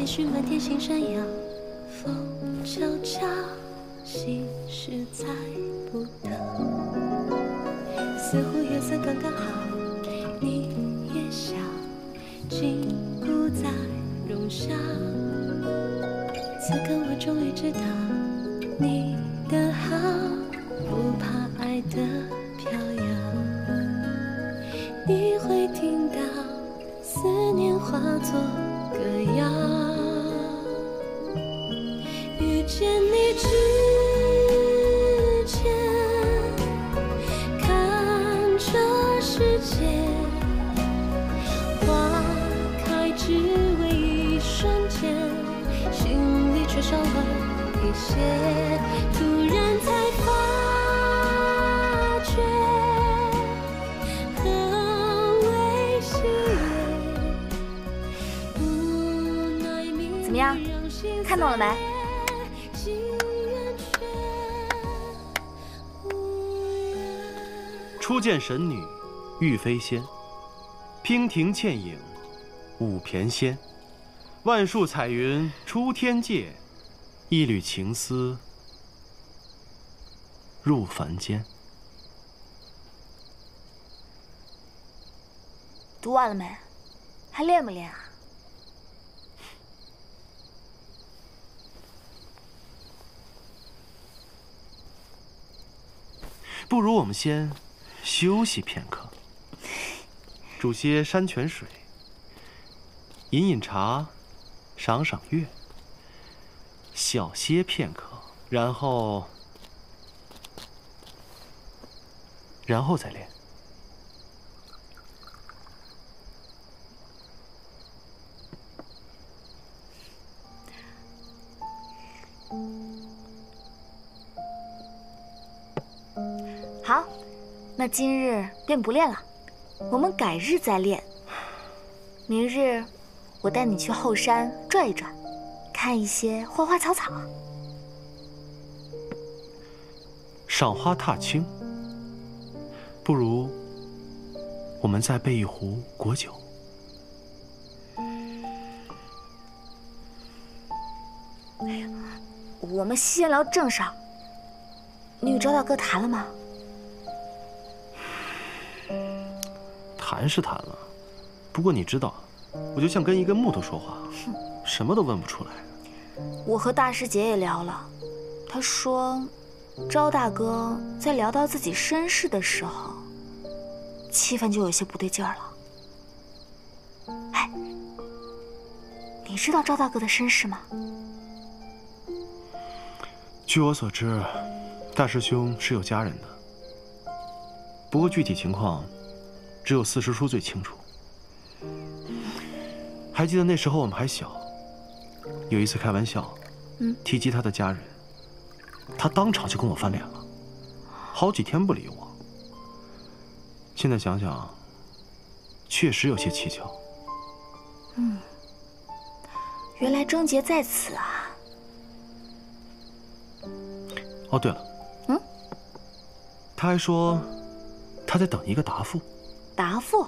也许满天星闪耀，风悄悄，心事猜不到。似乎月色刚刚好，你也笑，禁锢在容笑。此刻我终于知道你的好，不怕爱的飘摇。你会听到思念化作心里却少了一些，突然才发觉。何为喜悦？怎么样看懂了没？初见神女，欲飞仙；娉婷倩影，舞翩跹。万树彩云出天界，一缕情丝入凡间。读完了没？还练不练啊？不如我们先休息片刻，煮些山泉水，饮饮茶，赏赏月，小歇片刻，然后，然后再练。好，那今日便不练了，我们改日再练。明日我带你去后山转一转，看一些花花草草。赏花踏青，不如我们再备一壶果酒。我们先聊正事儿。你与周大哥谈了吗？谈是谈了，不过你知道，我就像跟一根木头说话，什么都问不出来。我和大师姐也聊了，她说，赵大哥在聊到自己身世的时候，气氛就有些不对劲儿了。哎，你知道赵大哥的身世吗？据我所知，大师兄是有家人的，不过具体情况，只有四师叔最清楚。还记得那时候我们还小，有一次开玩笑，嗯提及他的家人，他当场就跟我翻脸了，好几天不理我。现在想想，确实有些蹊跷。嗯原来症结在此啊！哦，对了，嗯，他还说他在等一个答复。答复